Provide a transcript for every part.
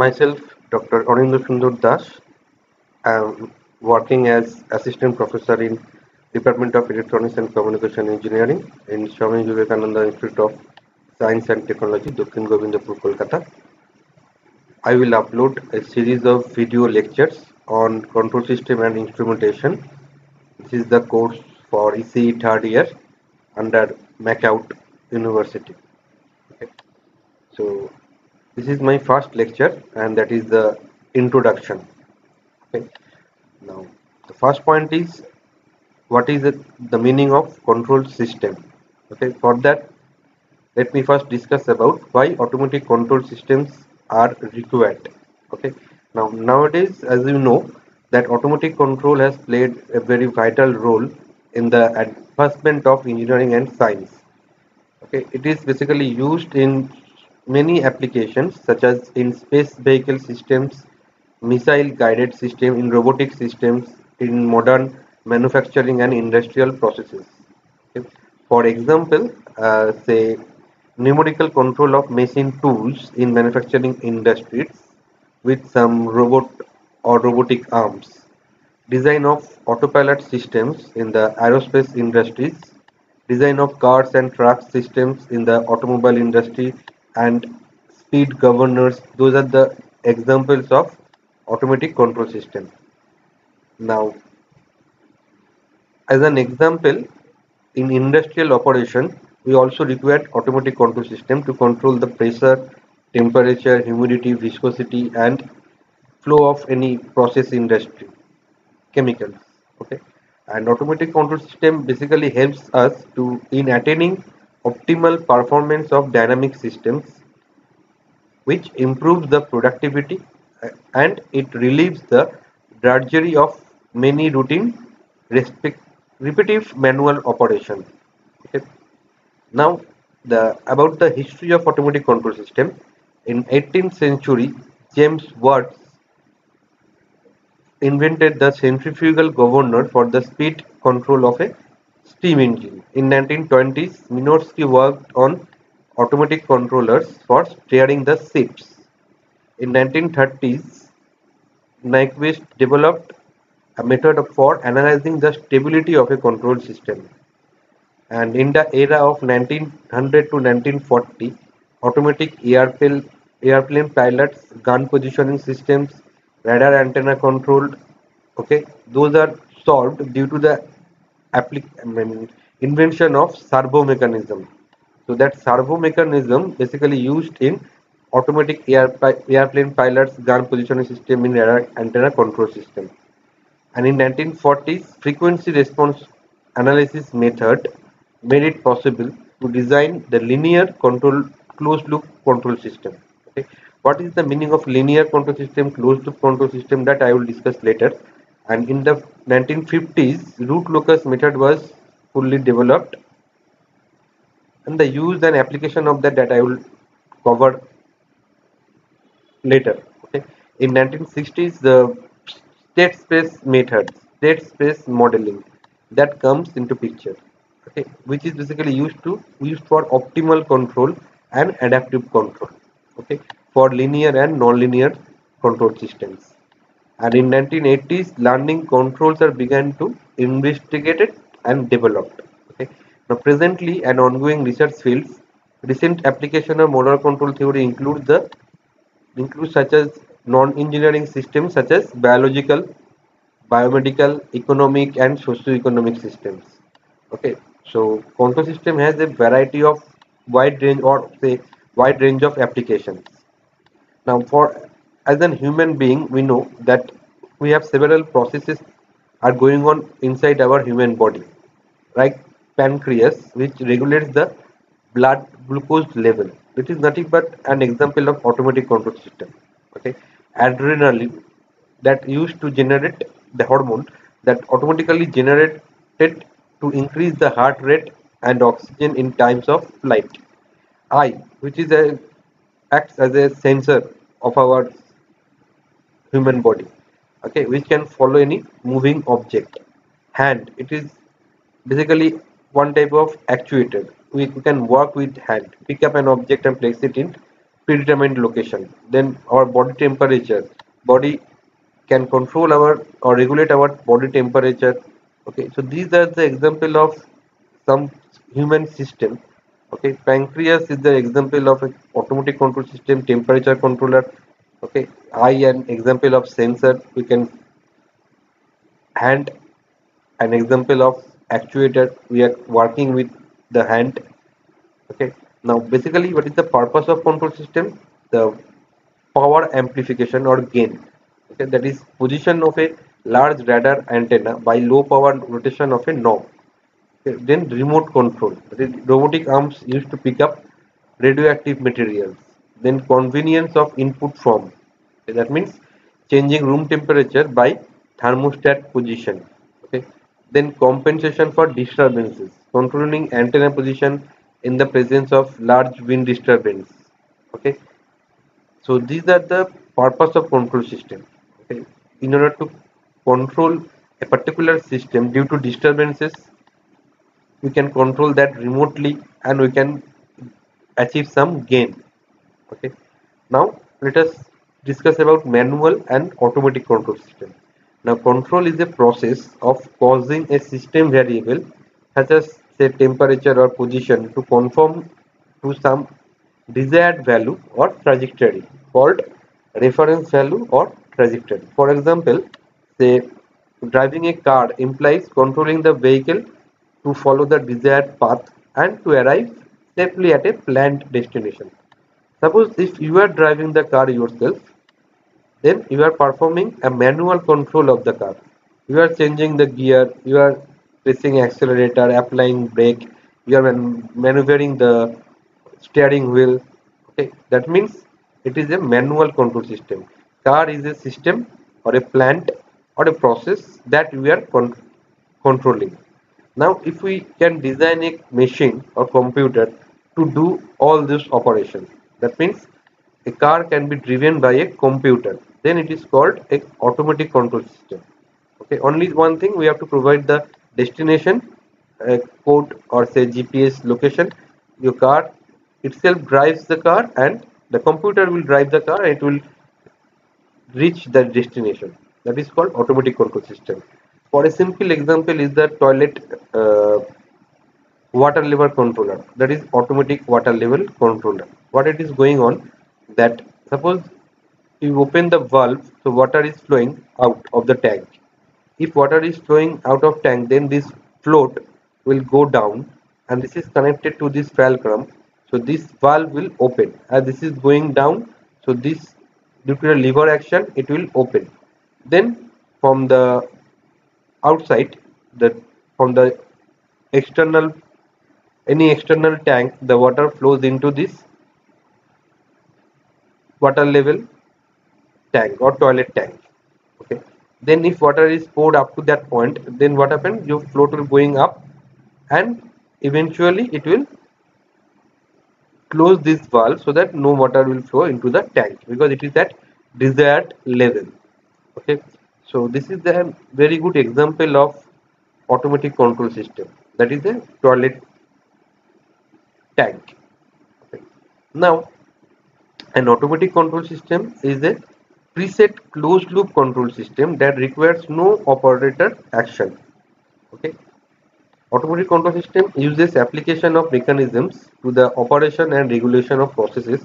Myself, Dr. Anindya Sundar Das. I am working as assistant professor in Department of Electronics and Communication Engineering in Swami Vivekananda Institute of Science and Technology, Dakshin Govindpur, Kolkata. I will upload a series of video lectures on control system and instrumentation. This is the course for ECE third year under MAKAUT University. Okay. So this is my first lecture and that is the introduction. Okay. Now the first point is what is the, the meaning of control system. Okay. For that let me first discuss about why automatic control systems are required. Okay. Now nowadays as you know that automatic control has played a very vital role in the advancement of engineering and science okay it is basically used in many applications such as in space vehicle systems missile guided system in robotic systems in modern manufacturing and industrial processes. Okay. for example uh, say numerical control of machine tools in manufacturing industries with some robot or robotic arms. Design of autopilot systems in the aerospace industries, design of cars and truck systems in the automobile industry, and speed governors. Those are the examples of automatic control system. Now, as an example, in industrial operation, we also require automatic control system to control the pressure, temperature, humidity, viscosity, and flow of any process industry chemicals okay and automatic control system basically helps us to in attaining optimal performance of dynamic systems which improves the productivity uh, and it relieves the drudgery of many routine repetitive manual operation. Okay. Now the about the history of automatic control system. In 18th century james watt invented the centrifugal governor for the speed control of a steam engine. In 1920s, Minorsky worked on automatic controllers for steering the ships. In 1930s, Nyquist developed a method for analyzing the stability of a control system. And in the era of 1900 to 1940, automatic airplane, airplane pilots, gun positioning systems, radar antenna controlled okay those are solved due to the invention of servo mechanism so that servo mechanism basically used in automatic air, airplane pilots gun positioning system in radar antenna control system. And in 1940s frequency response analysis method made it possible to design the linear control closed loop control system. Okay? What is the meaning of linear control system closed loop control system that I will discuss later and in the 1950s root locus method was fully developed. And the use and application of that that I will cover later okay? In 1960s the state space method state space modeling that comes into picture okay? Which is basically used to used for optimal control and adaptive control okay? For linear and non-linear control systems. And in 1980s, learning controls are began to investigated and developed. Okay. Now, presently, an ongoing research fields, recent application of modern control theory includes the includes such as non-engineering systems such as biological, biomedical, economic, and socio-economic systems. Okay, so control system has a variety of wide range or say wide range of applications now for as a human being we know that we have several processes are going on inside our human body like pancreas which regulates the blood glucose level. Which is nothing but an example of automatic control system okay? Adrenaline that used to generate the hormone that automatically generated to increase the heart rate and oxygen in times of flight. Eye which is a acts as a sensor of our human body. Okay which can follow any moving object. Hand it is basically one type of actuator we, we can work with hand. Pick up an object and place it in predetermined location. Then our body temperature. Body can control our or regulate our body temperature. Okay so these are the example of some human system. Okay pancreas is the example of automatic control system temperature controller okay eye an example of sensor we can hand an example of actuator we are working with the hand. Okay now basically what is the purpose of control system? The power amplification or gain. Okay that is position of a large radar antenna by low power rotation of a knob. Okay. then remote control. The robotic arms used to pick up radioactive materials then convenience of input form. Okay. that means changing room temperature by thermostat position. Okay? Then compensation for disturbances. Controlling antenna position in the presence of large wind disturbance. Okay? So these are the purpose of control system. Okay? In order to control a particular system due to disturbances we can control that remotely and we can achieve some gain okay now let us discuss about manual and automatic control system now control is a process of causing a system variable such as say temperature or position to conform to some desired value or trajectory called reference value or trajectory. For example, say driving a car implies controlling the vehicle to follow the desired path and to arrive safely at a planned destination. Suppose if you are driving the car yourself, then you are performing a manual control of the car. You are changing the gear, you are pressing accelerator, applying brake, you are man maneuvering the steering wheel. Okay, that means it is a manual control system. Car is a system or a plant or a process that we are con controlling. Now, if we can design a machine or computer to do all these operations, that means a car can be driven by a computer. Then it is called a automatic control system. Okay, only one thing we have to provide the destination code or say GPS location. Your car itself drives the car and the computer will drive the car it will reach the destination. That is called automatic control system. For a simple example is the toilet uh, water level controller that is automatic water level controller what it is going on that suppose you open the valve so water is flowing out of the tank. If water is flowing out of tank then this float will go down and this is connected to this fulcrum so this valve will open. As this is going down so this due to the lever action it will open. Then from the outside the from the external any external tank the water flows into this water level tank or toilet tank okay? Then if water is poured up to that point then what happens? Your float will going up and eventually it will close this valve so that no water will flow into the tank because it is at desired level okay? So this is the very good example of automatic control system that is a toilet tank okay. now an automatic control system is a preset closed loop control system that requires no operator action. Okay? Automatic control system uses application of mechanisms to the operation and regulation of processes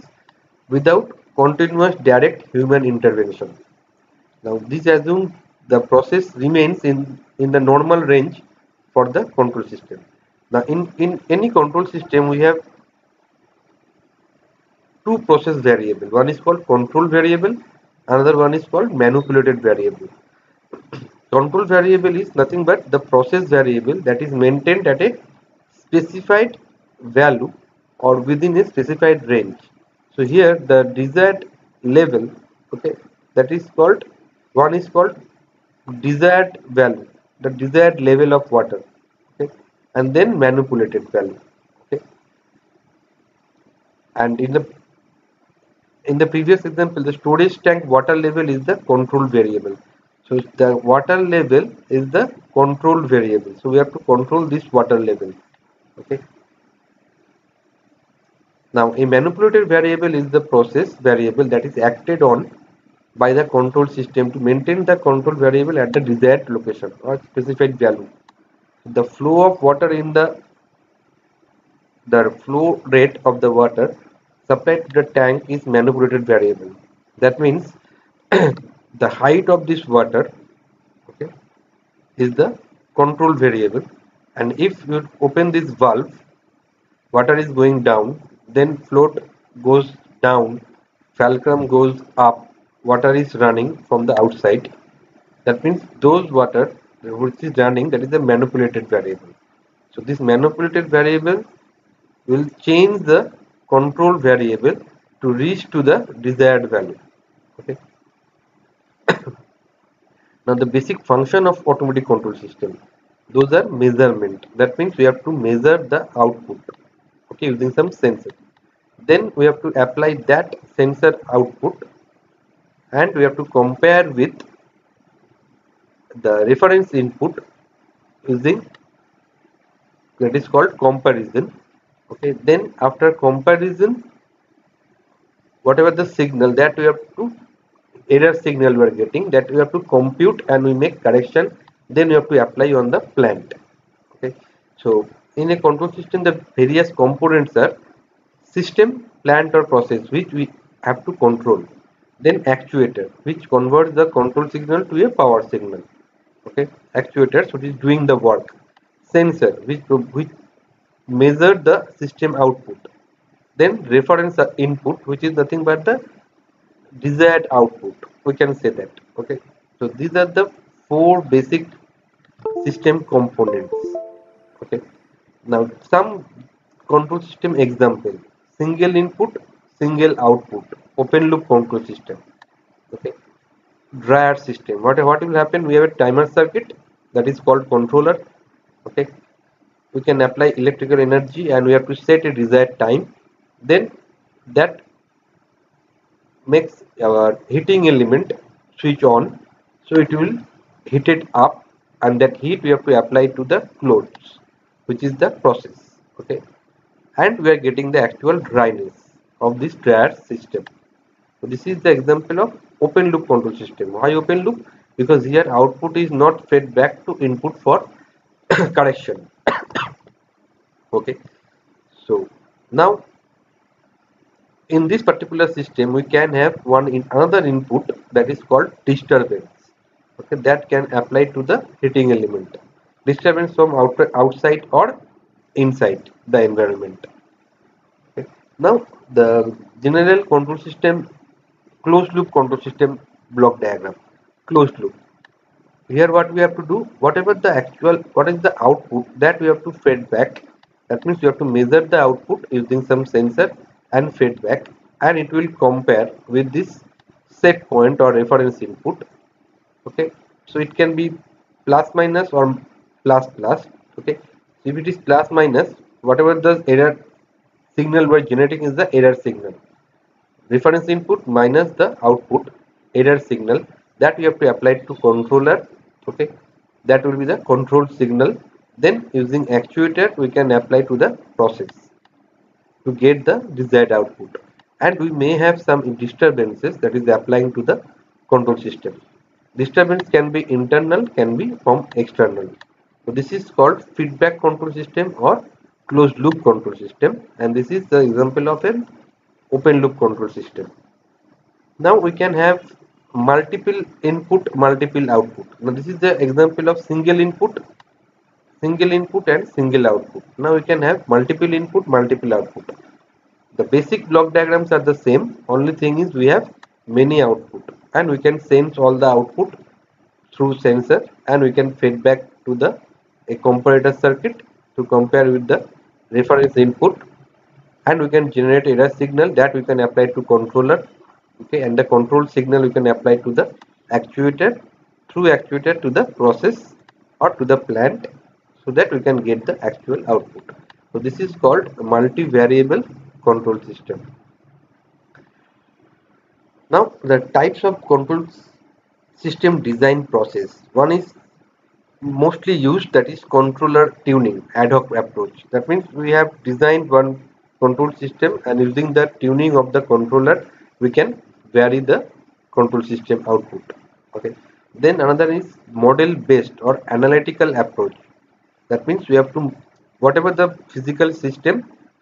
without continuous direct human intervention. Now this assumes the process remains in in the normal range for the control system. Now in in any control system we have two process variable. One is called control variable another one is called manipulated variable. Control variable is nothing but the process variable that is maintained at a specified value or within a specified range. So here the desired level okay that is called one is called desired value the desired level of water okay and then manipulated value okay. And in the in the previous example the storage tank water level is the control variable. So the water level is the control variable. So we have to control this water level. Okay. Now a manipulated variable is the process variable that is acted on by the control system to maintain the control variable at the desired location or specified value. The flow of water in the the flow rate of the water supplied to the tank is manipulated variable. That means the height of this water okay, is the control variable. And if you open this valve water is going down then float goes down fulcrum goes up water is running from the outside. That means those water which is running that is the manipulated variable. So this manipulated variable will change the control variable to reach to the desired value. Okay. Now the basic function of automatic control system. Those are measurement. That means we have to measure the output. Okay using some sensor. Then we have to apply that sensor output and we have to compare with the reference input using that is called comparison okay then after comparison whatever the signal that we have to error signal we are getting that we have to compute and we make correction then we have to apply on the plant. Okay so in a control system the various components are system plant or process which we have to control. Then actuator which converts the control signal to a power signal. Okay actuators which is doing the work. Sensor which which measure the system output then reference input which is nothing but the desired output. We can say that okay? So these are the four basic system components okay? Now some control system example single input single output open loop control system okay? Dryer system. What what will happen? We have a timer circuit that is called controller okay we can apply electrical energy and we have to set a desired time then that makes our heating element switch on so it will heat it up and that heat we have to apply to the clothes which is the process okay and we are getting the actual dryness of this dryer system so this is the example of open loop control system. Why open loop? Because here output is not fed back to input for correction. Okay. So now in this particular system we can have one in another input that is called disturbance. Okay, that can apply to the heating element. Disturbance from out, outside or inside the environment. Okay. Now the general control system closed loop control system block diagram closed loop here what we have to do whatever the actual what is the output that we have to feed back that means you have to measure the output using some sensor and feedback and it will compare with this set point or reference input. Okay? So it can be plus minus or plus plus. Okay? If it is plus minus whatever the error signal we're generating is the error signal. Reference input minus the output error signal that we have to apply to controller. Okay? That will be the control signal then using actuator we can apply to the process to get the desired output and we may have some disturbances that is applying to the control system disturbance can be internal can be from external so this is called feedback control system or closed loop control system and this is the example of an open loop control system. Now we can have multiple input, multiple output. Now this is the example of single input, single input and single output. Now we can have multiple input, multiple output. The basic block diagrams are the same. Only thing is we have many output and we can sense all the output through sensor and we can feed back to the a comparator circuit to compare with the reference input and we can generate error signal that we can apply to controller okay and the control signal we can apply to the actuator through actuator to the process or to the plant so that we can get the actual output. So this is called multi-variable control system. Now the types of control system design process. One is mostly used that is controller tuning ad hoc approach. That means we have designed one control system and using the tuning of the controller we can vary the control system output. Okay. Then another is model based or analytical approach that means we have to whatever the physical system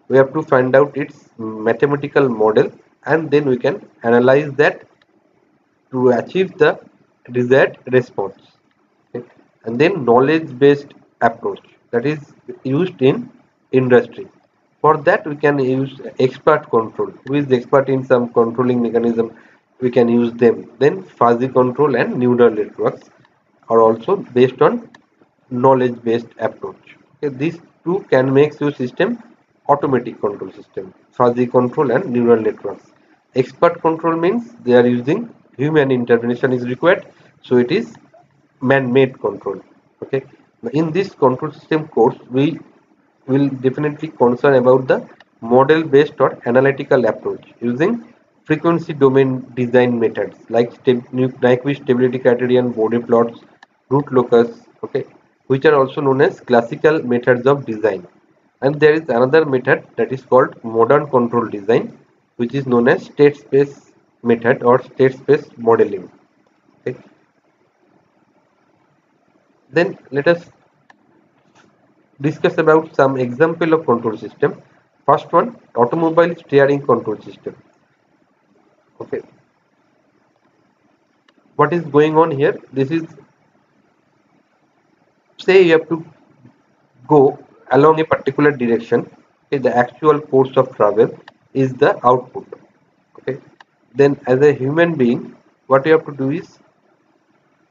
we have to find out its mathematical model and then we can analyze that to achieve the desired response. Okay? and then knowledge based approach that is used in industry. For that we can use expert control. Who is expert in some controlling mechanism? We can use them. Then fuzzy control and neural networks are also based on knowledge based approach. Okay, these two can make your system automatic control system fuzzy control and neural networks. Expert control means they are using human intervention is required so it is man-made control. Okay in this control system course we will definitely concern about the model based or analytical approach using frequency domain design methods like Nyquist stability criterion, Bode plots, root locus, okay, which are also known as classical methods of design. And there is another method that is called modern control design, which is known as state space method or state space modeling. Okay. Then let us discuss about some example of control system. First one, automobile steering control system. Okay. What is going on here? This is, say you have to go along a particular direction. Okay, the actual course of travel is the output. Okay. Then as a human being, what you have to do is,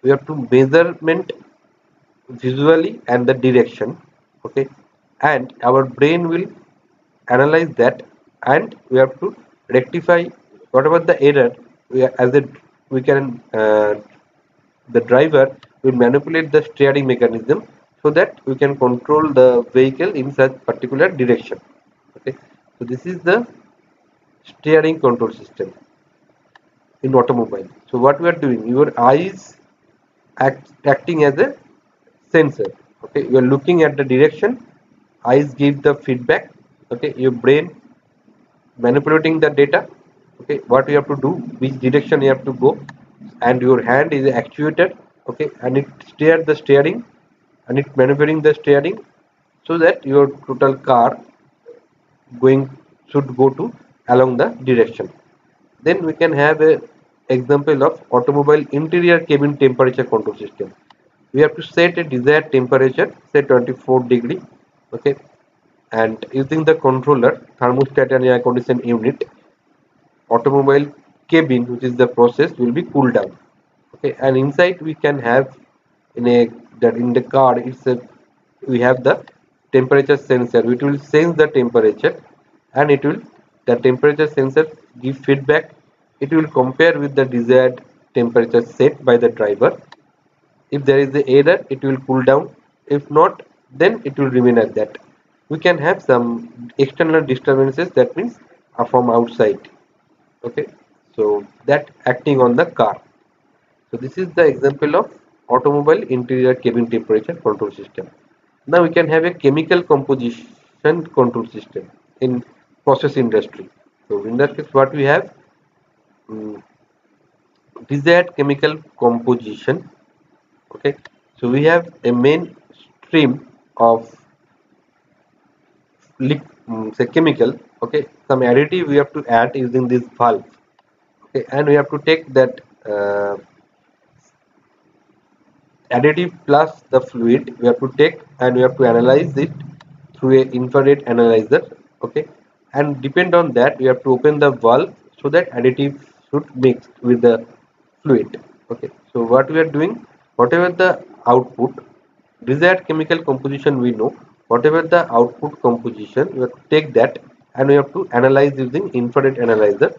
we have to measurement visually and the direction okay and our brain will analyze that and we have to rectify whatever the error we as a we can uh, the driver will manipulate the steering mechanism so that we can control the vehicle in such particular direction. Okay. So this is the steering control system in automobile. So what we are doing your eyes act, acting as a sensor. Okay. You are looking at the direction. Eyes give the feedback. Okay. Your brain manipulating the data. Okay. What you have to do which direction you have to go and your hand is actuated okay and it steer the steering and it maneuvering the steering so that your total car going should go to along the direction. Then we can have a example of automobile interior cabin temperature control system. We have to set a desired temperature say 24 degree okay? And using the controller thermostat and air condition unit automobile cabin which is the process will be cooled down okay and inside we can have in a that in the car it's a we have the temperature sensor. Which will sense the temperature and it will the temperature sensor give feedback. It will compare with the desired temperature set by the driver. If there is the error it will cool down. If not then it will remain at that. We can have some external disturbances that means uh, from outside. Okay so that acting on the car so this is the example of automobile interior cabin temperature control system. Now we can have a chemical composition control system in process industry. So in that case what we have? Um, desired chemical composition. Okay. So we have a main stream of um, say chemical. Okay. Some additive we have to add using this valve. Okay. And we have to take that uh, additive plus the fluid we have to take and we have to analyze it through a infrared analyzer okay? And depend on that we have to open the valve so that additive should mix with the fluid okay? So what we are doing whatever the output desired chemical composition we know whatever the output composition we have to take that and we have to analyze using infrared analyzer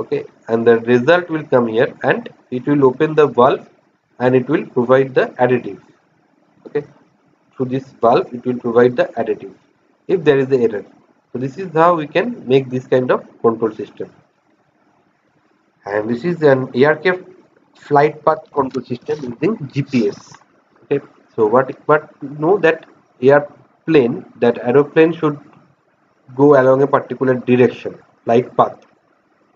okay? And the result will come here and it will open the valve and it will provide the additive. Okay? Through this valve it will provide the additive if there is the error. So this is how we can make this kind of control system. And this is an aircraft flight path control system using GPS. Okay, so what but know that airplane that aeroplane should go along a particular direction flight path.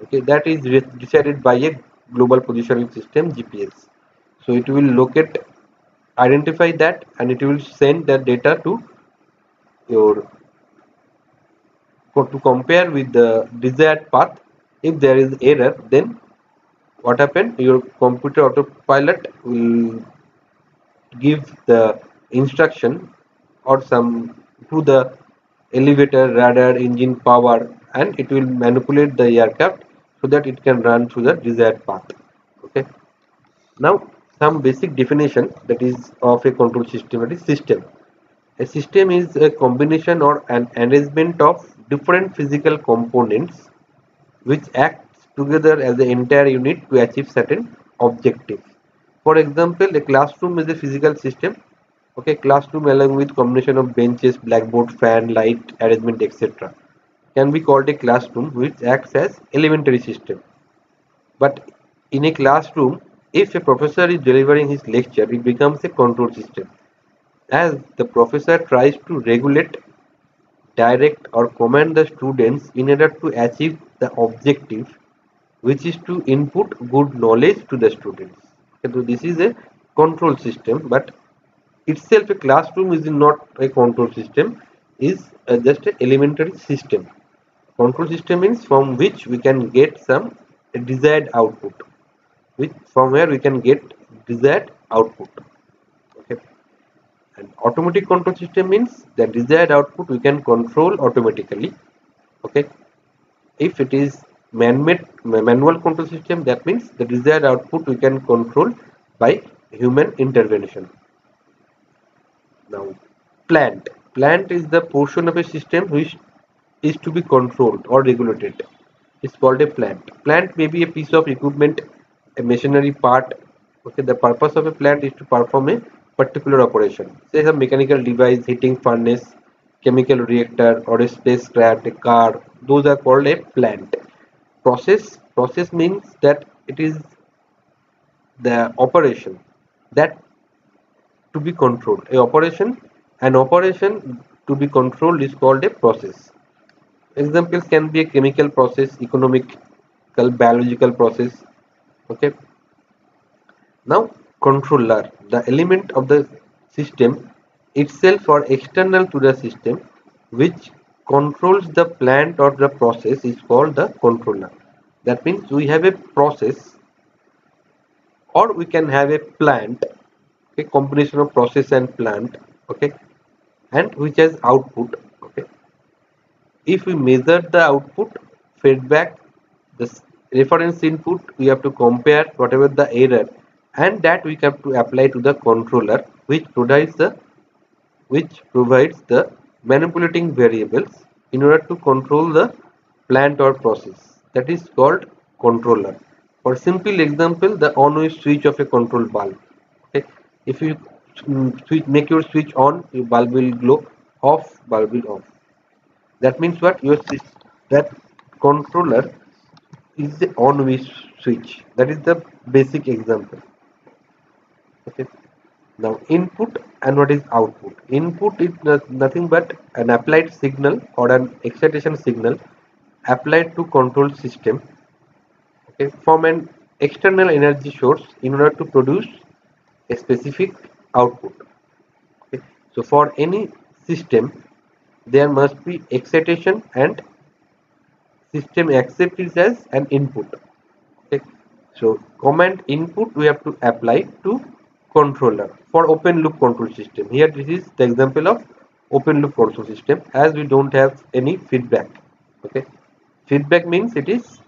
Okay? That is decided by a global positioning system GPS so it will locate identify that and it will send that data to your to compare with the desired path. If there is error then what happened? Your computer autopilot will give the instruction or some to the elevator rudder engine power and it will manipulate the aircraft so that it can run through the desired path. Okay? Now some basic definition that is of a control system that is system. A system is a combination or an arrangement of different physical components which acts together as an entire unit to achieve certain objectives for example a classroom is a physical system okay classroom along with combination of benches blackboard fan light arrangement etc can be called a classroom which acts as elementary system. But in a classroom if a professor is delivering his lecture it becomes a control system. As the professor tries to regulate direct or command the students in order to achieve the objective which is to input good knowledge to the students. So this is a control system but itself a classroom is not a control system is uh, just an elementary system. Control system means from which we can get some desired output which from where we can get desired output okay? And automatic control system means the desired output we can control automatically okay? If it is man-made manual control system that means the desired output we can control by human intervention. Now plant. Plant is the portion of a system which is to be controlled or regulated. It's called a plant. Plant may be a piece of equipment a machinery part okay the purpose of a plant is to perform a particular operation. Say a mechanical device heating furnace chemical reactor or a spacecraft a car those are called a plant. Process process means that it is the operation that to be controlled. A operation an operation to be controlled is called a process. Examples can be a chemical process economical biological process okay. Now controller the element of the system itself or external to the system which controls the plant or the process is called the controller. That means we have a process or we can have a plant a combination of process and plant okay and which has output okay. If we measure the output feedback the reference input we have to compare whatever the error. And that we have to apply to the controller which provides the which provides the manipulating variables in order to control the plant or process. That is called controller. For simple example the on off switch of a control bulb. Okay? If you mm, switch make your switch on your bulb will glow off bulb will off. That means what? Your that controller is the on off switch. That is the basic example. Okay. Now input and what is output? Input is nothing but an applied signal or an excitation signal applied to control system okay from an external energy source in order to produce a specific output. Okay. So for any system there must be excitation and system accepts it as an input. Okay? So command input we have to apply to controller for open loop control system. Here this is the example of open loop control system as we don't have any feedback. Okay? Feedback means it is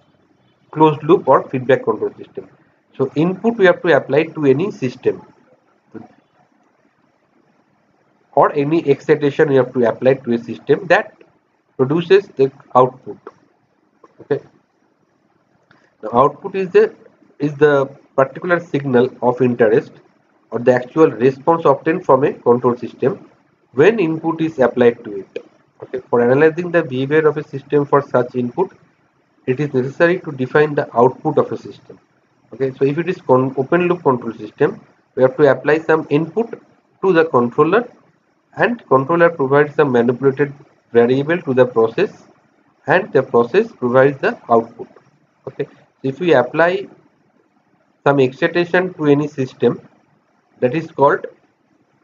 closed loop or feedback control system. So input we have to apply to any system. Or any excitation we have to apply to a system that produces the output okay. The output is the is the particular signal of interest or the actual response obtained from a control system when input is applied to it. Okay. For analyzing the behavior of a system for such input it is necessary to define the output of a system. Okay. So if it is open loop control system we have to apply some input to the controller and controller provides some manipulated variable to the process and the process provides the output. Okay. If we apply some excitation to any system that is called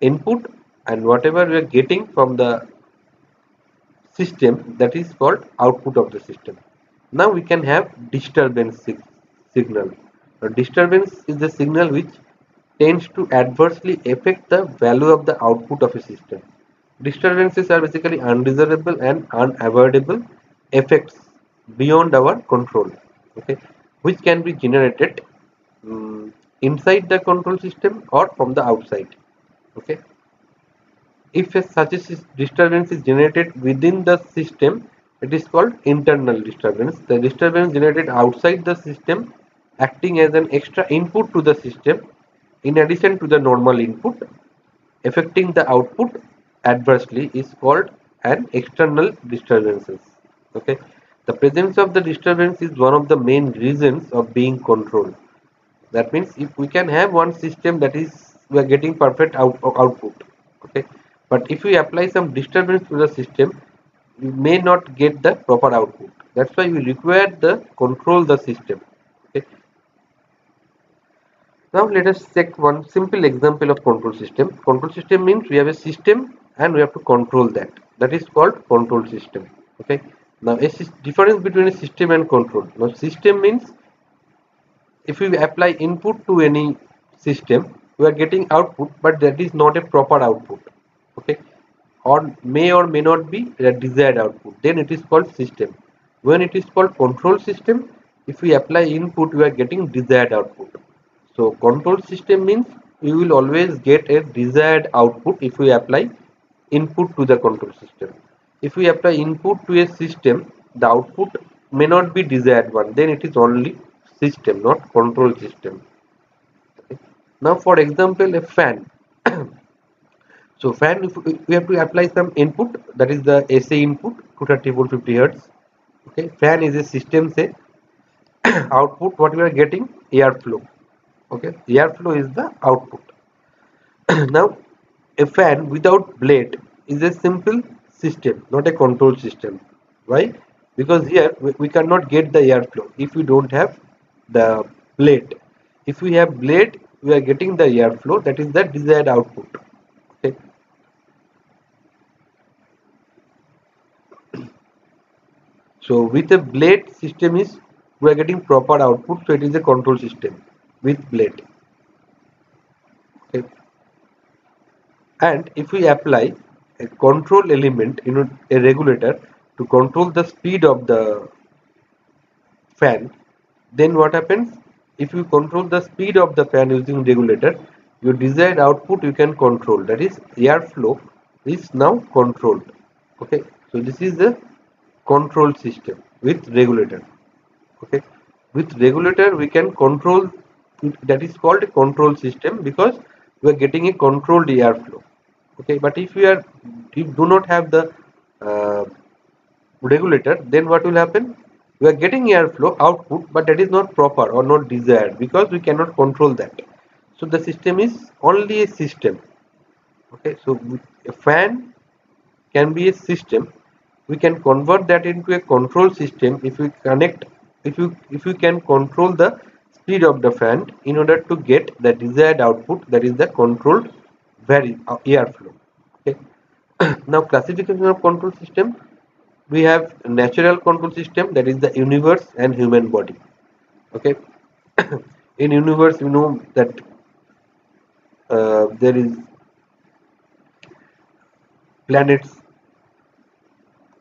input and whatever we are getting from the system that is called output of the system. Now we can have disturbance signal. A disturbance is the signal which tends to adversely affect the value of the output of a system. Disturbances are basically undesirable and unavoidable effects beyond our control okay which can be generated um, inside the control system or from the outside okay. If a such a disturbance is generated within the system it is called internal disturbance. The disturbance generated outside the system acting as an extra input to the system in addition to the normal input affecting the output adversely is called an external disturbances okay? The presence of the disturbance is one of the main reasons of being controlled. That means if we can have one system that is we are getting perfect out, output okay? But if we apply some disturbance to the system we may not get the proper output. That's why we require the control the system okay? Now let us check one simple example of control system. Control system means we have a system and we have to control that. That is called control system okay now a difference between a system and control. Now system means if we apply input to any system we are getting output but that is not a proper output okay? Or may or may not be the desired output. Then it is called system. When it is called control system if we apply input we are getting desired output. So control system means we will always get a desired output if we apply input to the control system if we apply input to a system the output may not be desired one. Then it is only system not control system. Now for example a fan. So fan if we have to apply some input that is the AC input 230 volt 50 hertz. Okay, fan is a system say output what we are getting? Airflow. Okay, airflow is the output. now a fan without blade is a simple system not a control system. Why? Because here we, cannot get the airflow if we don't have the blade. If we have blade we are getting the airflow that is the desired output So with a blade system is we are getting proper output so it is a control system with blade. Okay. And if we apply a control element in a regulator to control the speed of the fan then what happens? If you control the speed of the fan using regulator your desired output you can control. That is airflow is now controlled. Okay? So this is the control system with regulator. Okay? With regulator we can control that is called a control system because we are getting a controlled airflow okay but if we are if do not have the uh, regulator then what will happen? We are getting airflow output but that is not proper or not desired because we cannot control that. So the system is only a system. Okay so a fan can be a system. We can convert that into a control system if we connect if you if you can control the speed of the fan in order to get the desired output that is the controlled very uh, airflow okay? Now classification of control system we have natural control system that is the universe and human body okay? In universe we know that uh, there is planets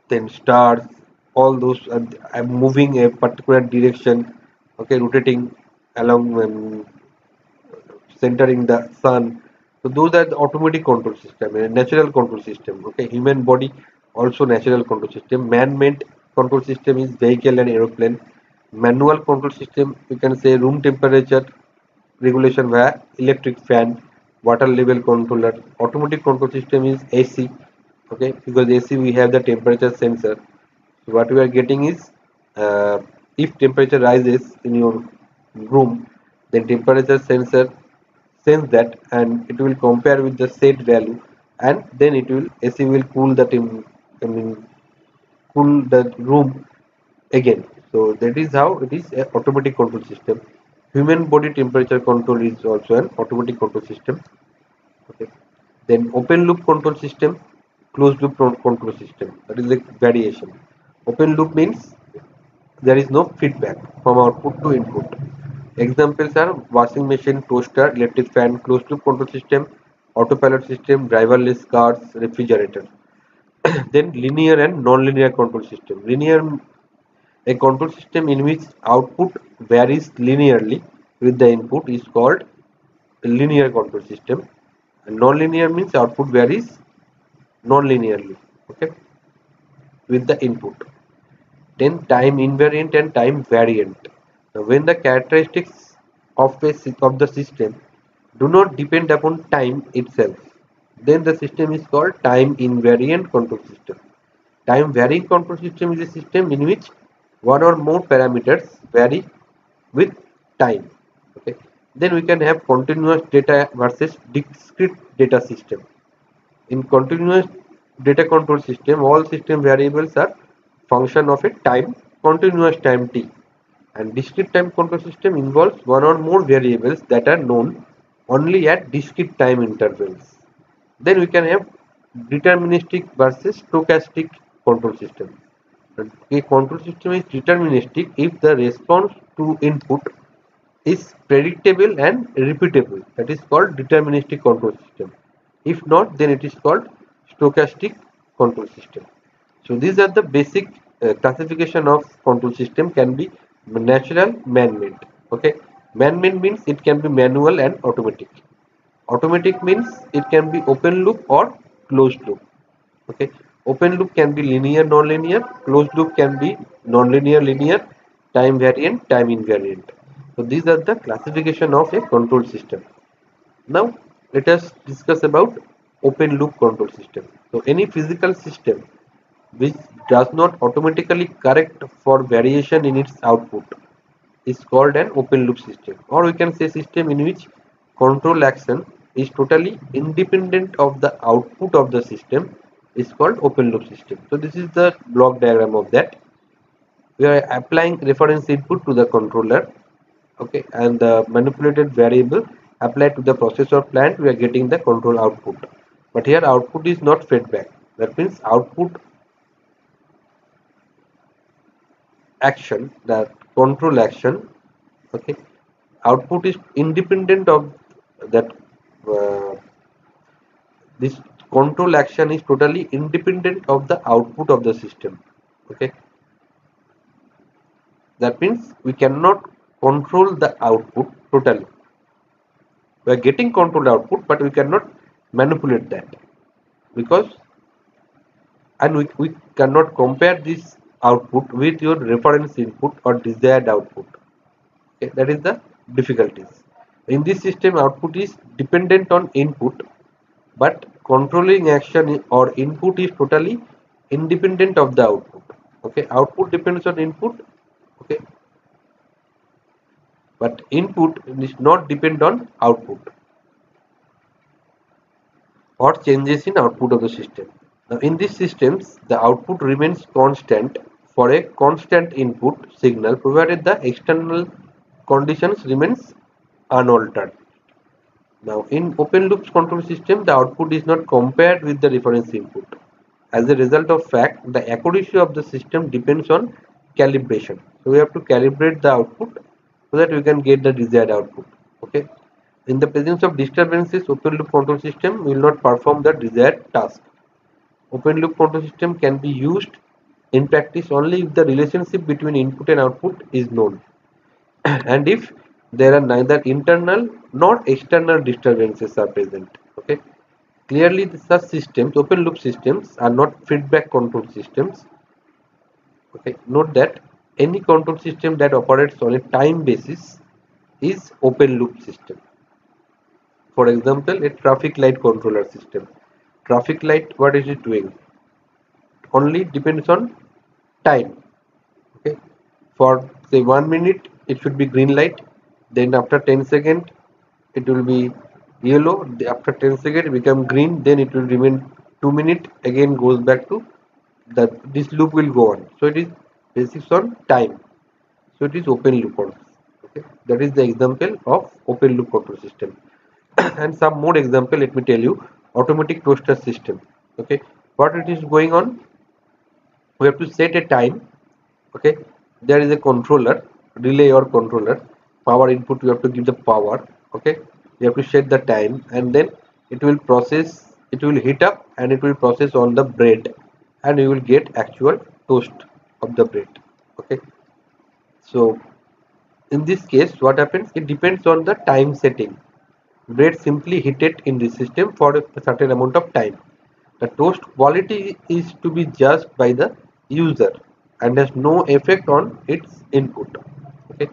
then stars all those are moving a particular direction okay? Rotating along um, centering the sun so those are the automatic control system a natural control system okay? Human body also natural control system. Man-made control system is vehicle and aeroplane. Manual control system we can say room temperature regulation via electric fan water level controller. Automatic control system is ac okay? Because AC we have the temperature sensor. So what we are getting is uh, if temperature rises in your room then temperature sensor sense that and it will compare with the set value and then it will AC will cool the I mean cool the room again. So that is how it is a automatic control system. Human body temperature control is also an automatic control system. Okay. Then open loop control system closed loop control system. That is the variation. Open loop means there is no feedback from output to input examples are washing machine toaster electric fan closed loop control system autopilot system driverless cars refrigerator then linear and non-linear control system linear a control system in which output varies linearly with the input is called linear control system. Non-linear means output varies non-linearly okay, with the input. Then time invariant and time variant. When the characteristics of, a, of the system do not depend upon time itself, then the system is called time invariant control system. Time varying control system is a system in which one or more parameters vary with time okay? Then we can have continuous data versus discrete data system. In continuous data control system all system variables are function of a time continuous time t and discrete time control system involves one or more variables that are known only at discrete time intervals then we can have deterministic versus stochastic control system a control system is deterministic if the response to input is predictable and repeatable. That is called deterministic control system. If not, then it is called stochastic control system. So these are the basic uh, classification of control system can be natural, man-made. Okay, man-made means it can be manual and automatic. Automatic means it can be open loop or closed loop. Okay, Open loop can be linear, non-linear. Closed loop can be non-linear, linear, time variant, time invariant. So these are the classification of a control system. Now let us discuss about open loop control system. So any physical system which does not automatically correct for variation in its output is called an open loop system or we can say system in which control action is totally independent of the output of the system is called open loop system. So this is the block diagram of that. We are applying reference input to the controller okay and the manipulated variable applied to the processor plant we are getting the control output but here output is not fed back that means output action that control action okay? Output is independent of that uh, this control action is totally independent of the output of the system okay? That means we cannot control the output totally. We are getting controlled output but we cannot manipulate that because and we, we cannot compare this output with your reference input or desired output. Okay, that is the difficulties. In this system output is dependent on input but controlling action or input is totally independent of the output. Okay output depends on input. Okay but input is not depend on output or changes in output of the system now in these systems the output remains constant for a constant input signal provided the external conditions remains unaltered now in open loop control system, the output is not compared with the reference input. As a result of fact, the accuracy of the system depends on calibration. So we have to calibrate the output so that we can get the desired output. Okay. In the presence of disturbances, open loop control system will not perform the desired task. Open loop control system can be used in practice only if the relationship between input and output is known. And if there are neither internal nor external disturbances are present okay? Clearly such systems open loop systems are not feedback control systems okay? Note that any control system that operates on a time basis is open loop system. For example a traffic light controller system traffic light what is it doing? Only depends on time. Okay. For say one minute it should be green light. Then after 10 second it will be yellow. After 10 second become green. Then it will remain 2 minute. Again goes back to that this loop will go on. So it is based on time. So it is open loop on okay. That is the example of open loop control system. And some more example let me tell you automatic toaster system okay? What it is going on? We have to set a time okay? There is a controller relay or controller power input you have to give the power okay? You have to set the time and then it will process it will heat up and it will process on the bread and you will get actual toast of the bread okay? So in this case what happens? It depends on the time setting bread simply heated in the system for a certain amount of time. The toast quality is to be judged by the user and has no effect on its input. Okay?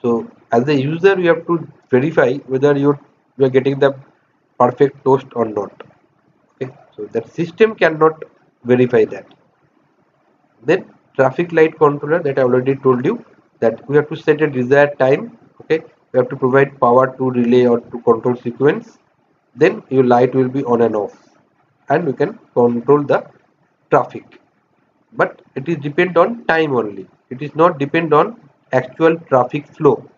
So as a user you have to verify whether you're you are getting the perfect toast or not. Okay? So that system cannot verify that. Then traffic light controller that I already told you that we have to set a desired time. Okay we have to provide power to relay or to control sequence. Then your light will be on and off. And we can control the traffic. But it is depend on time only. It is not depend on actual traffic flow.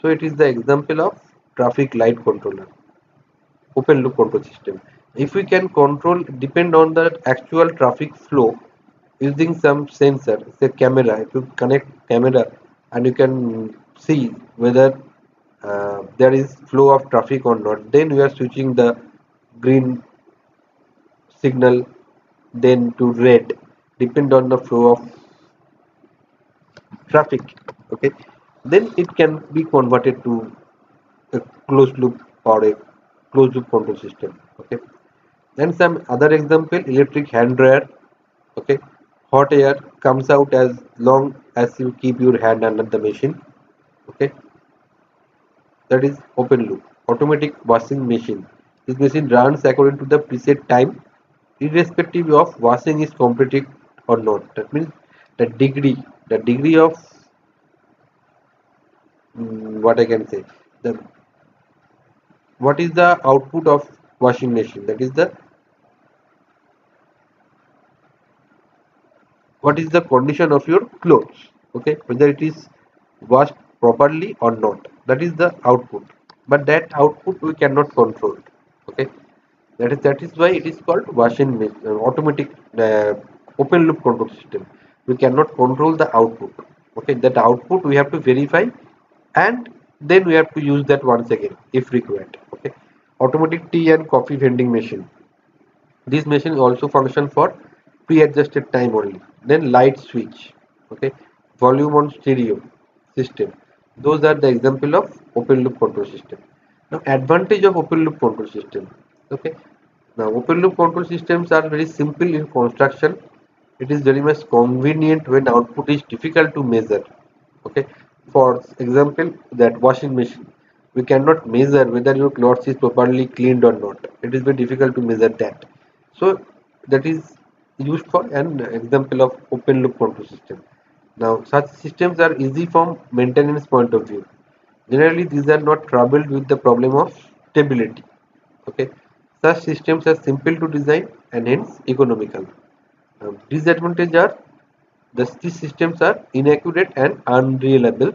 So it is the example of traffic light controller. Open loop control system. If we can control depend on the actual traffic flow using some sensor say camera if you connect camera and you can see whether uh, there is flow of traffic or not. Then we are switching the green signal then to red. Depend on the flow of traffic okay? Then it can be converted to a closed loop or a closed loop control system okay? Then some other example electric hand dryer okay? Hot air comes out as long as you keep your hand under the machine okay that is open loop. Automatic washing machine. This machine runs according to the preset time irrespective of washing is completed or not. That means the degree the degree of um, what I can say the what is the output of washing machine? That is the what is the condition of your clothes? Okay whether it is washed properly or not. That is the output. But that output we cannot control okay? That is that is why it is called washing uh, automatic uh, open loop control system. We cannot control the output. Okay? That output we have to verify and then we have to use that once again if required. Okay? Automatic tea and coffee vending machine. This machine also function for pre-adjusted time only. Then light switch. Okay? Volume on stereo system those are the example of open loop control system. Now advantage of open loop control system. Okay. Now open loop control systems are very simple in construction. It is very much convenient when output is difficult to measure. Okay. For example that washing machine. We cannot measure whether your clothes is properly cleaned or not. It is very difficult to measure that. So that is used for an example of open loop control system now such systems are easy from maintenance point of view. Generally these are not troubled with the problem of stability. Okay? Such systems are simple to design and hence economical. Um, disadvantage are the, these systems are inaccurate and unreliable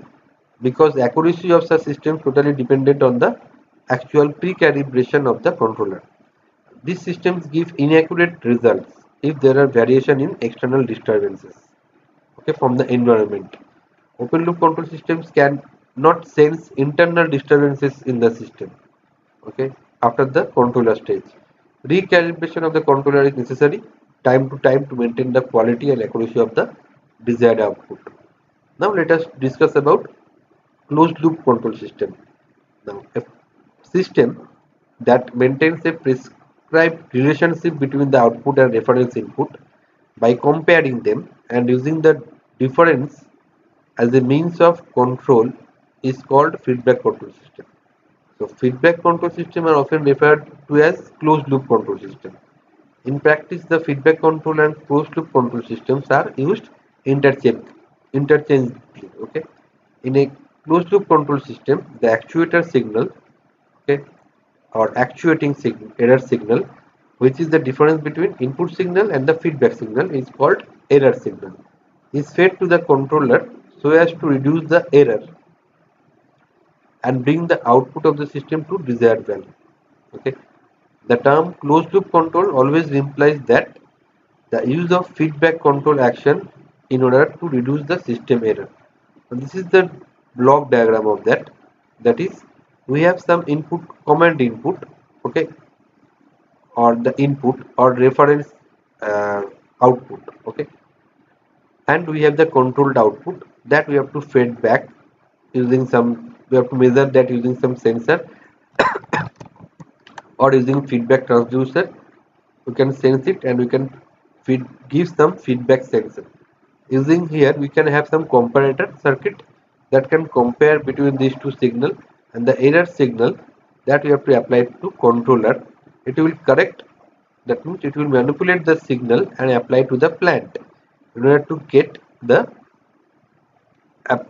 because accuracy of such systems totally dependent on the actual pre-calibration of the controller. These systems give inaccurate results if there are variation in external disturbances okay, from the environment. Open loop control systems can not sense internal disturbances in the system okay, after the controller stage. Recalibration of the controller is necessary time to time to maintain the quality and accuracy of the desired output. Now let us discuss about closed loop control system. Now a system that maintains a prescribed relationship between the output and reference input by comparing them and using the difference as a means of control is called feedback control system. So feedback control system are often referred to as closed loop control system. In practice, the feedback control and closed loop control systems are used interchange, interchangeably. Okay. In a closed loop control system, the actuator signal, okay, or actuating signal, error signal which is the difference between input signal and the feedback signal is called error signal is fed to the controller so as to reduce the error and bring the output of the system to desired value. Okay? The term closed loop control always implies that the use of feedback control action in order to reduce the system error. And this is the block diagram of that. That is we have some input command input okay or the input or reference uh, output okay and we have the controlled output that we have to feed back using some we have to measure that using some sensor or using feedback transducer. We can sense it and we can feed give some feedback sensor. Using here we can have some comparator circuit that can compare between these two signal and the error signal that we have to apply to controller. It will correct that means it will manipulate the signal and apply to the plant in order to get the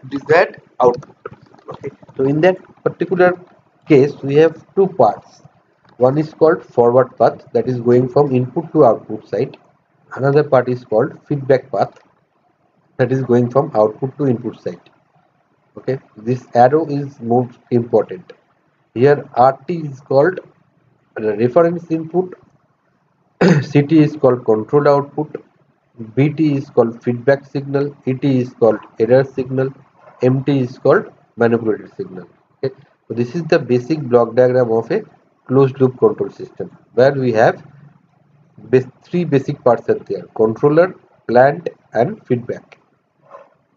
desired output. Okay. So in that particular case we have two parts. One is called forward path that is going from input to output side. Another part is called feedback path that is going from output to input side. Okay. This arrow is most important. Here rt is called reference input ct is called control output bt is called feedback signal et is called error signal mt is called manipulated signal. Okay? So this is the basic block diagram of a closed loop control system where we have three basic parts are there controller plant and feedback.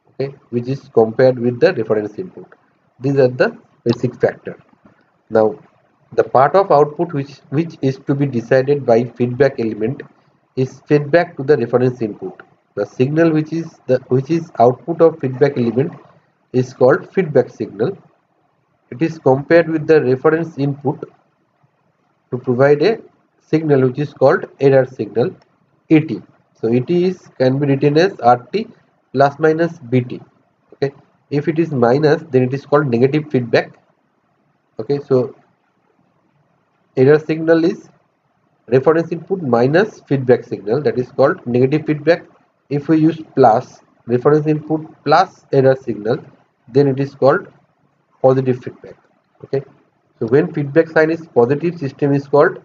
Okay? Which is compared with the reference input. These are the basic factor. Now the part of output which which is to be decided by feedback element is feedback to the reference input. The signal which is the which is output of feedback element is called feedback signal. It is compared with the reference input to provide a signal which is called error signal et so et is can be written as rt plus minus bt okay? If it is minus then it is called negative feedback. Okay? So error signal is reference input minus feedback signal that is called negative feedback. If we use plus reference input plus error signal then it is called positive feedback. Okay? So when feedback sign is positive system is called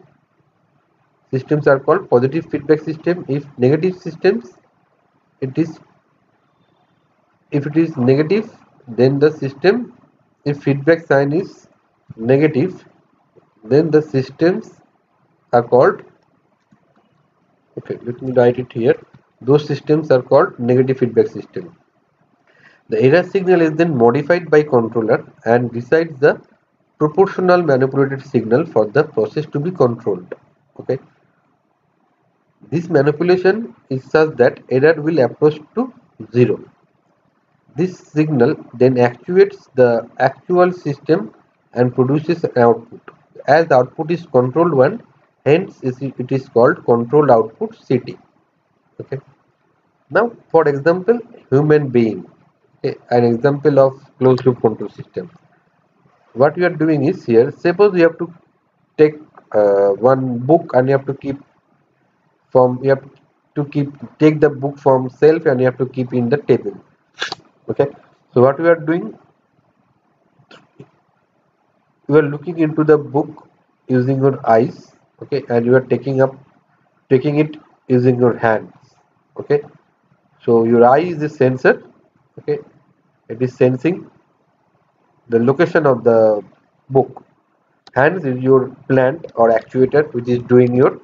systems are called positive feedback system. If negative systems it is if it is negative then the system if feedback sign is negative then the systems are called okay let me write it here. Those systems are called negative feedback system. The error signal is then modified by controller and decides the proportional manipulated signal for the process to be controlled okay? This manipulation is such that error will approach to zero. This signal then actuates the actual system and produces an output. As the output is controlled one, hence it is called controlled output CT. Okay. Now, for example, human being, okay, an example of closed loop control system. What we are doing is here, suppose you have to take uh, one book and you have to keep from you have to keep take the book from shelf and you have to keep in the table okay so what we are doing you are looking into the book using your eyes okay and you are taking up taking it using your hands okay so your eye is the sensor. Okay it is sensing the location of the book. Hands is your plant or actuator which is doing your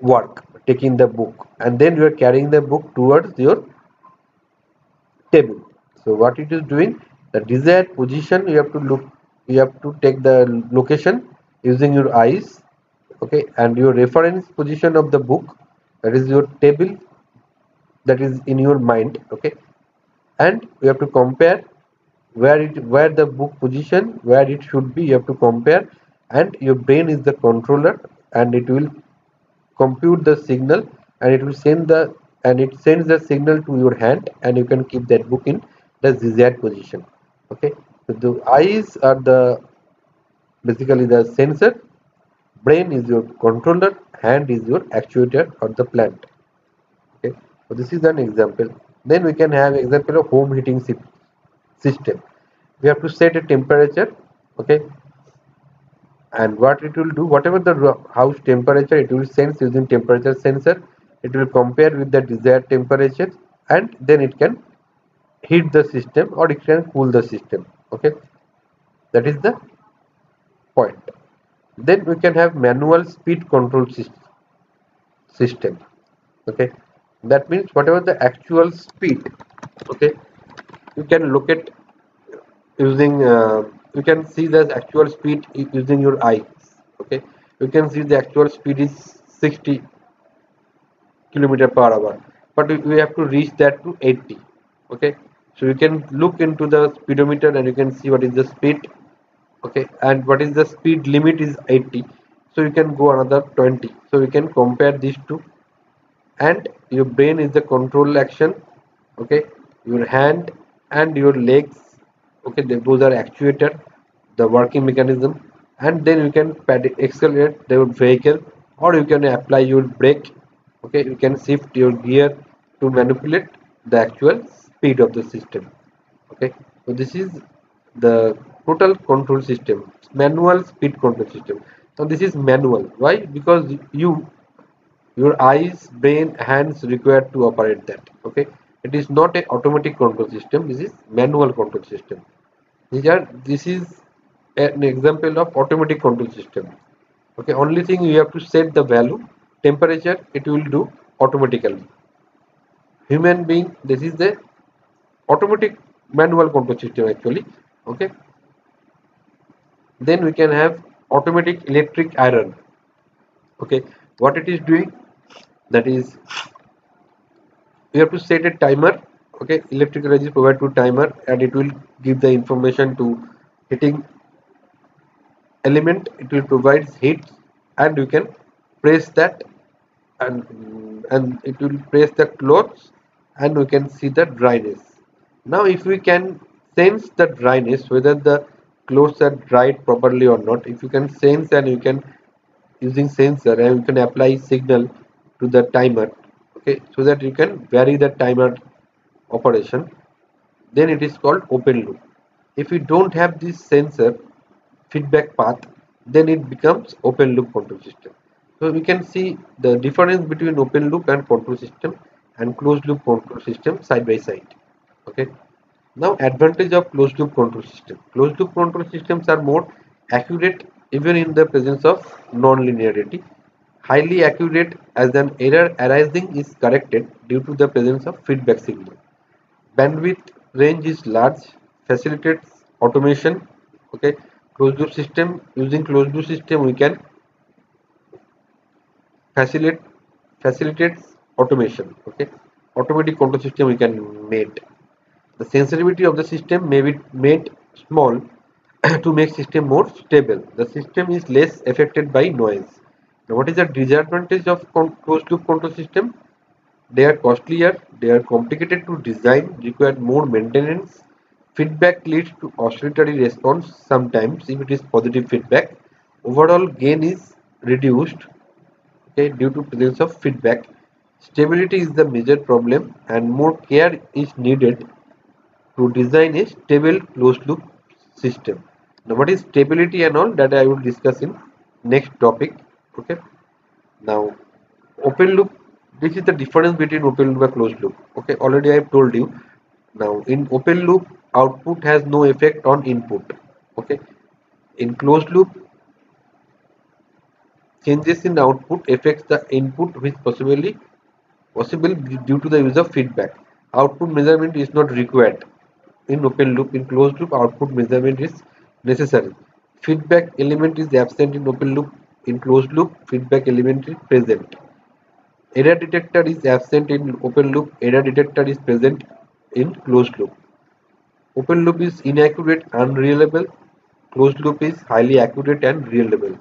work taking the book. And then you are carrying the book towards your table. So what it is doing the desired position you have to look you have to take the location using your eyes okay and your reference position of the book that is your table that is in your mind okay? And you have to compare where it where the book position where it should be you have to compare and your brain is the controller and it will compute the signal and it will send the and it sends the signal to your hand and you can keep that book in the desired position okay? So the eyes are the basically the sensor brain is your controller hand is your actuator or the plant. Okay? So this is an example. Then we can have example of home heating system. We have to set a temperature okay? And what it will do whatever the house temperature it will sense using temperature sensor. It will compare with the desired temperature and then it can heat the system or it can cool the system. Okay? That is the point then we can have manual speed control system okay? That means whatever the actual speed okay? You can look at using uh, you can see the actual speed using your eyes okay? You can see the actual speed is 60 kilometer per hour but we have to reach that to 80 okay? So you can look into the speedometer and you can see what is the speed okay and what is the speed limit is 80 so you can go another 20 so you can compare these two. And your brain is the control action. Okay your hand and your legs. Okay they those are actuated the working mechanism. And then you can accelerate the vehicle or you can apply your brake. Okay you can shift your gear to manipulate the actual speed of the system. Okay so this is the total control system manual speed control system. So this is manual. Why? Because you your eyes brain hands required to operate that. Okay? It is not a automatic control system. This is manual control system. These are this is an example of automatic control system. Okay? Only thing you have to set the value temperature it will do automatically. Human being this is the automatic manual control system actually. Okay then we can have automatic electric iron. Okay what it is doing? That is you have to set a timer okay? Electrical energy provided to timer and it will give the information to heating element. It will provide heat and you can press that and and it will press the clothes and we can see the dryness. Now if we can sense the dryness whether the clothes are dried properly or not. If you can sense and you can using sensor and you can apply signal to the timer okay so that you can vary the timer operation then it is called open loop. If you don't have this sensor feedback path then it becomes open loop control system. So we can see the difference between open loop and control system and closed loop control system side by side okay now advantage of closed loop control system. Closed loop control systems are more accurate even in the presence of non-linearity. Highly accurate as an error arising is corrected due to the presence of feedback signal. Bandwidth range is large facilitates automation. Okay closed loop system using closed loop system we can facilitate facilitates automation. Okay automatic control system we can made the sensitivity of the system may be made small to make system more stable the system is less affected by noise now what is the disadvantage of closed loop control system they are costlier, they are complicated to design, require more maintenance. Feedback leads to oscillatory response sometimes if it is positive feedback. Overall gain is reduced okay, due to presence of feedback. Stability is the major problem and more care is needed to design a stable closed loop system. Now what is stability and all that I will discuss in next topic. Okay. Now open loop this is the difference between open loop and closed loop okay already i have told you now in open loop output has no effect on input okay in closed loop changes in output affects the input which possibly possible due to the use of feedback output measurement is not required in open loop in closed loop output measurement is necessary feedback element is absent in open loop in closed loop feedback element is present Error detector is absent in open loop, error detector is present in closed loop. Open loop is inaccurate, unreliable, closed loop is highly accurate and reliable.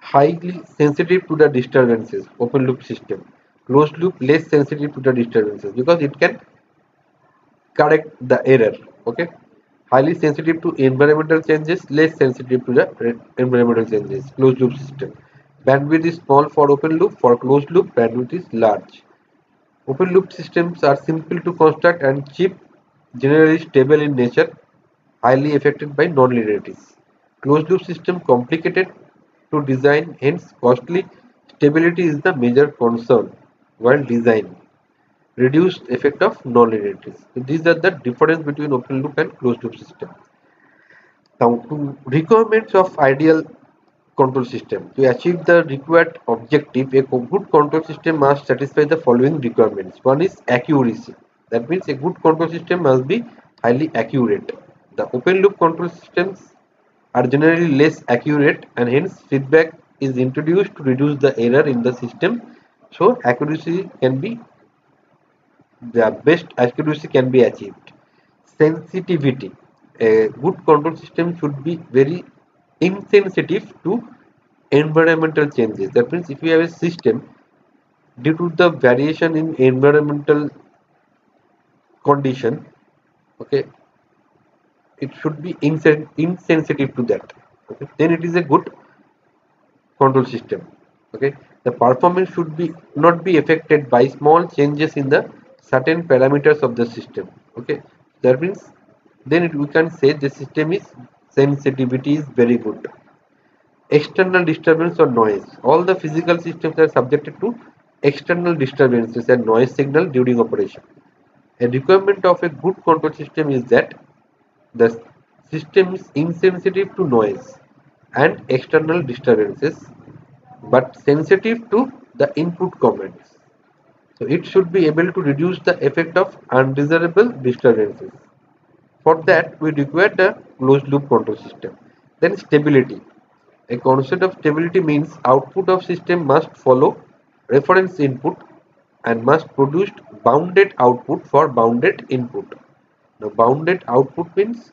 Highly sensitive to the disturbances, open loop system. Closed loop less sensitive to the disturbances because it can correct the error. Okay. Highly sensitive to environmental changes, less sensitive to the environmental changes. Closed loop system Bandwidth is small for open loop. For closed loop, bandwidth is large. Open loop systems are simple to construct and cheap, generally stable in nature, highly affected by non-linearities. Closed loop system complicated to design, hence costly. Stability is the major concern while design. Reduced effect of non-linearities. So these are the difference between open loop and closed loop system. Now, to requirements of ideal control system. To achieve the required objective, a good control system must satisfy the following requirements. One is accuracy. That means a good control system must be highly accurate. The open loop control systems are generally less accurate and hence feedback is introduced to reduce the error in the system. So accuracy can be the best accuracy can be achieved. Sensitivity. A good control system should be very insensitive to environmental changes. That means if you have a system due to the variation in environmental condition, okay, it should be insen insensitive to that. Okay, then it is a good control system. Okay, the performance should be not be affected by small changes in the certain parameters of the system. Okay, that means then it, we can say the system is sensitivity is very good. External disturbance or noise. All the physical systems are subjected to external disturbances and noise signal during operation. A requirement of a good control system is that the system is insensitive to noise and external disturbances but sensitive to the input commands. So it should be able to reduce the effect of undesirable disturbances. For that, we require the closed loop control system. Then stability. A concept of stability means output of system must follow reference input and must produce bounded output for bounded input. Now bounded output means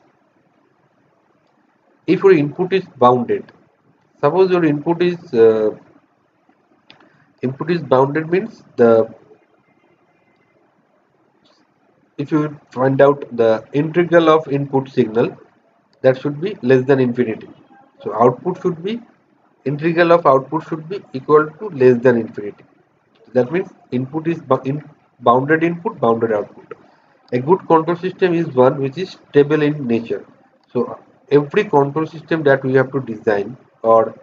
if your input is bounded, suppose your input is uh, input is bounded means the if you find out the integral of input signal that should be less than infinity. So output should be integral of output should be equal to less than infinity. That means input is in bounded input bounded output. A good control system is one which is stable in nature. So every control system that we have to design or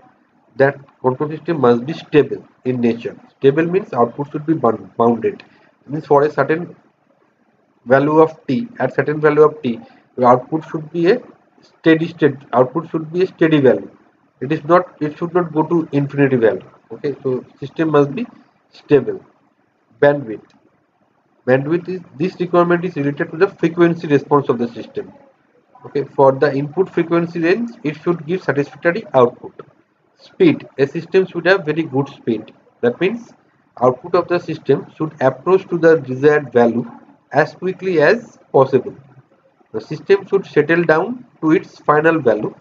that control system must be stable in nature. Stable means output should be bounded. Means for a certain value of t at certain value of t the output should be a steady state output should be a steady value. It is not it should not go to infinity value okay? So system must be stable. Bandwidth. Bandwidth is this requirement is related to the frequency response of the system okay? For the input frequency range it should give satisfactory output. Speed. A system should have very good speed. That means output of the system should approach to the desired value as quickly as possible. The system should settle down to its final value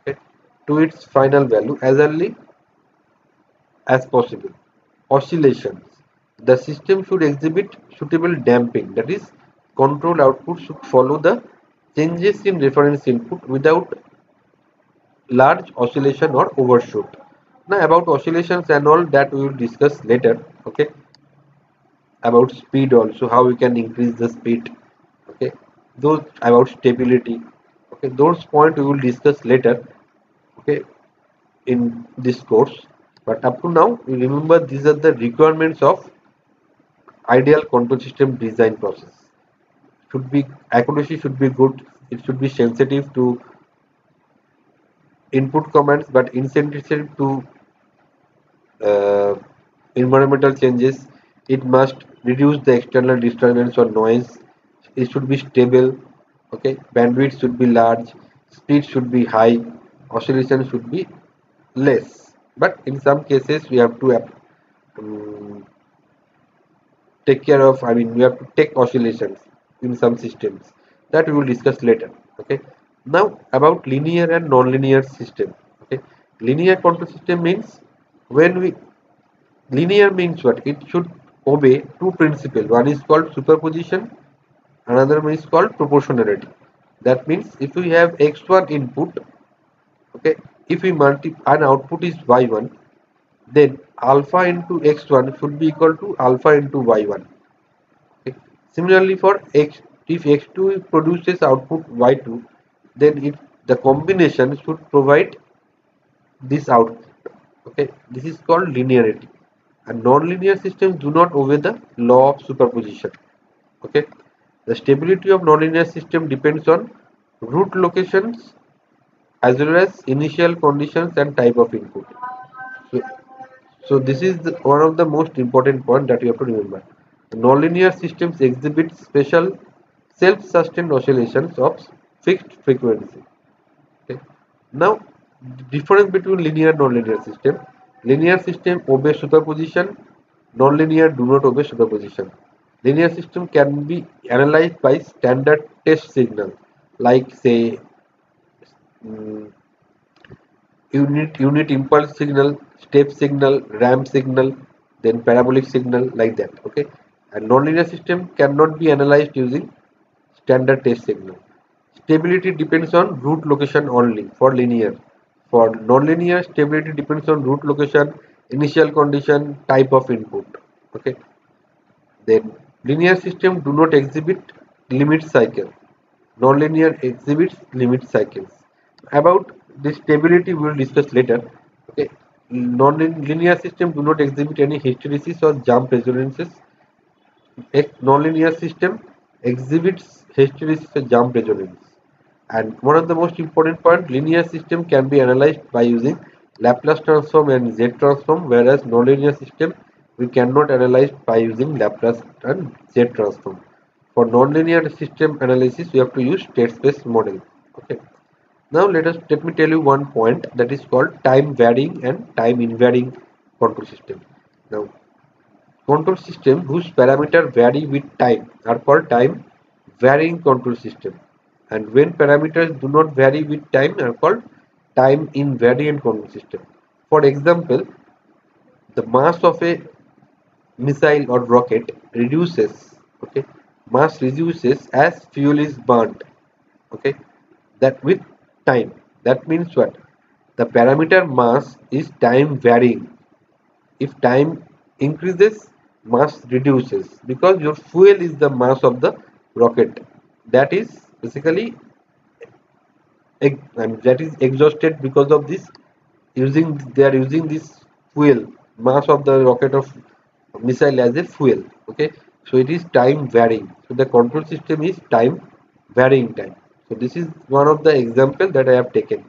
okay, to its final value as early as possible. Oscillations. The system should exhibit suitable damping that is control output should follow the changes in reference input without large oscillation or overshoot. Now about oscillations and all that we will discuss later okay about speed also how we can increase the speed okay? Those about stability okay? Those points we will discuss later okay in this course. But up to now we remember these are the requirements of ideal control system design process. Should be accuracy should be good it should be sensitive to input commands but insensitive to uh, environmental changes it must reduce the external disturbance or noise it should be stable okay? Bandwidth should be large speed should be high oscillation should be less. But in some cases we have to um, take care of i mean we have to take oscillations in some systems. That we will discuss later okay? Now about linear and non-linear system okay? Linear control system means when we linear means what? It should obey two principles. One is called superposition, another one is called proportionality. That means if we have x1 input, okay, if we multiply an output is y1 then alpha into x1 should be equal to alpha into y1 okay. similarly for x if x2 produces output y2 then if the combination should provide this output okay this is called linearity and nonlinear systems do not obey the law of superposition. Okay? The stability of nonlinear system depends on root locations as well as initial conditions and type of input. So, so this is the, one of the most important point that you have to remember. The nonlinear systems exhibit special self-sustained oscillations of fixed frequency. Okay? Now difference between linear and nonlinear system linear system obey superposition nonlinear do not obey superposition linear system can be analyzed by standard test signal like say um, unit unit impulse signal step signal ramp signal then parabolic signal like that okay? And nonlinear system cannot be analyzed using standard test signal. Stability depends on root location only for linear for nonlinear stability depends on root location initial condition type of input okay? Then linear system do not exhibit limit cycle. Nonlinear exhibits limit cycles. About this stability we will discuss later okay? Non-linear system do not exhibit any hysteresis or jump resonances. Nonlinear system exhibits hysteresis or jump resonance and one of the most important point linear system can be analyzed by using Laplace transform and Z transform whereas nonlinear system we cannot analyze by using Laplace and Z transform. For nonlinear system analysis we have to use state space model. Okay. Now let us let me tell you one point that is called time varying and time invariant control system. Now control system whose parameter vary with time are called time varying control system and when parameters do not vary with time are called time invariant control system. For example, the mass of a missile or rocket reduces okay mass reduces as fuel is burnt okay that with time. That means what? The parameter mass is time varying. If time increases mass reduces because your fuel is the mass of the rocket. That is basically that is exhausted because of this using they are using this fuel mass of the rocket of missile as a fuel okay? So it is time varying. So the control system is time varying time. So this is one of the example that i have taken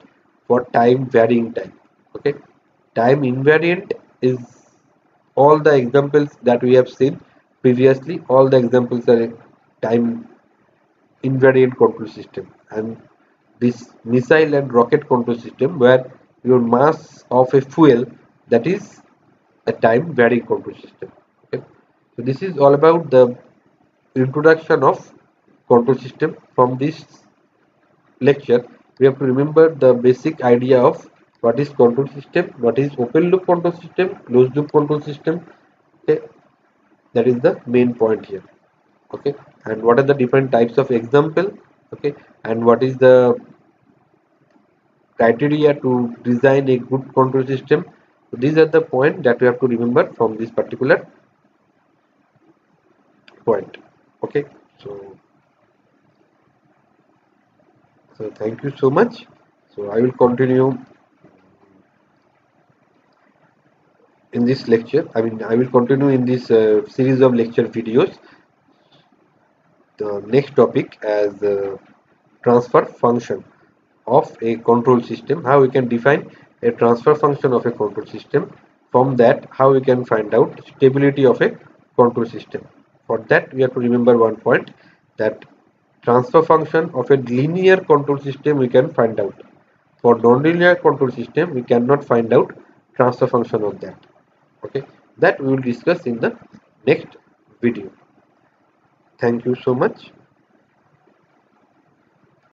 for time varying time okay? Time invariant is all the examples that we have seen previously. All the examples are time invariant control system and this missile and rocket control system where your mass of a fuel that is a time varying control system okay? So this is all about the introduction of control system from this lecture. We have to remember the basic idea of what is control system what is open loop control system closed loop control system okay? That is the main point here okay and what are the different types of example? Okay. And what is the criteria to design a good control system? So these are the point that we have to remember from this particular point. Okay. So so thank you so much. So i will continue in this lecture. I mean i will continue in this uh, series of lecture videos the next topic as the transfer function of a control system how we can define a transfer function of a control system. From that how we can find out stability of a control system. For that we have to remember one point that transfer function of a linear control system we can find out. For nonlinear control system we cannot find out transfer function of that. Okay? That we will discuss in the next video Thank you so much.